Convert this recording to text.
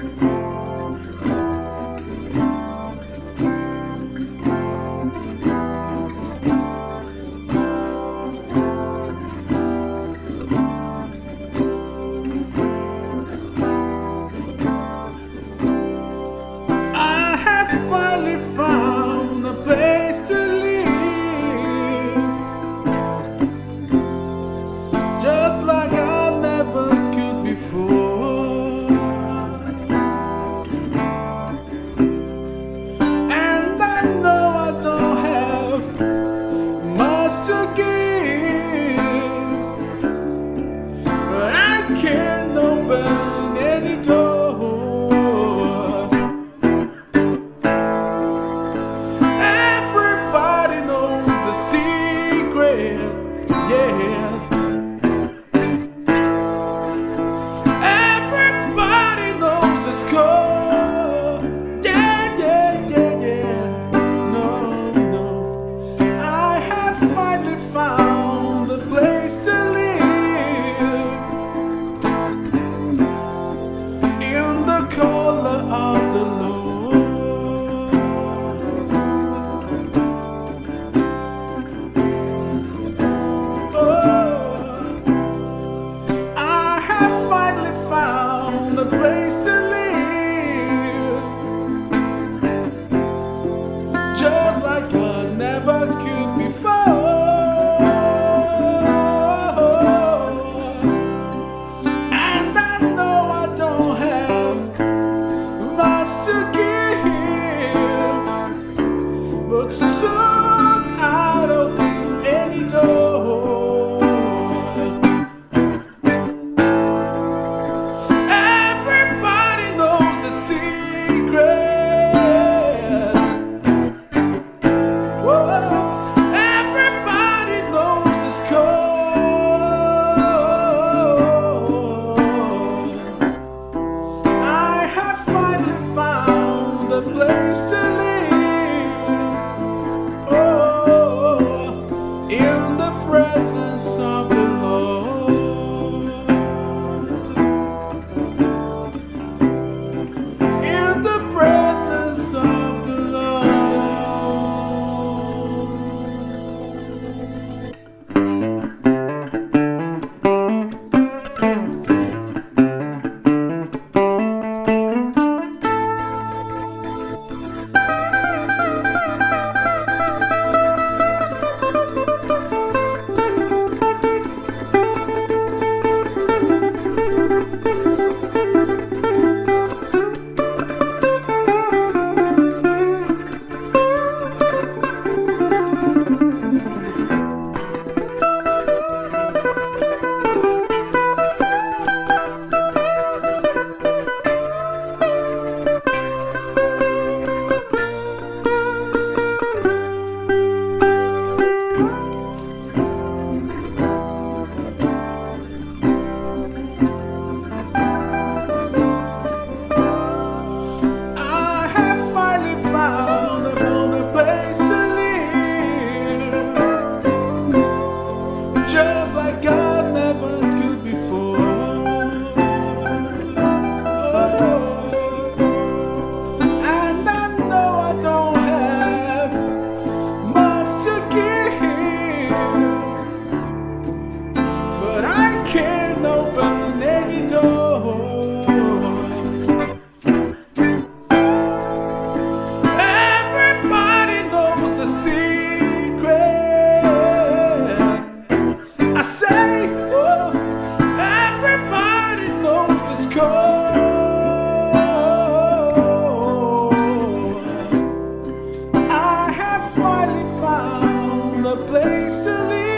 I much to give, in the oh. secret. I say, oh, everybody knows this code. I have finally found the place to live.